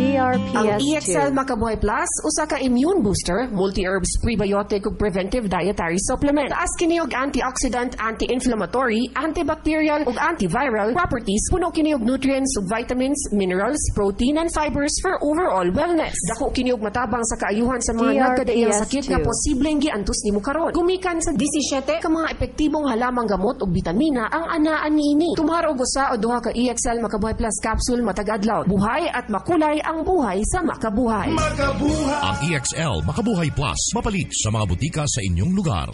Ang EXL DRPS2. Makabuhay Plus usa ka immune booster, multi-herbs prebiotic ug preventive dietary supplement. Taas kini og antioxidant, anti-inflammatory, antibacterial ug antiviral properties. Puno kini og nutrients ug vitamins, minerals, protein and fibers for overall wellness. Dako kini og matabang sa kaayuhan sa mga DRPS2. nagkadaiyang sakit nga posibleng giantos nimo karon. Gumikan sa 17 ka mga epektibong halamang gamot ug bitamina ang anaan niini. Tumarog usa o duha ka EXL Makabuhay Plus capsule matag adlaw. Buhay at makulay ang buhay sa makabuhay. Ang EXL Makabuhay Plus, mapalit sa mga butika sa inyong lugar.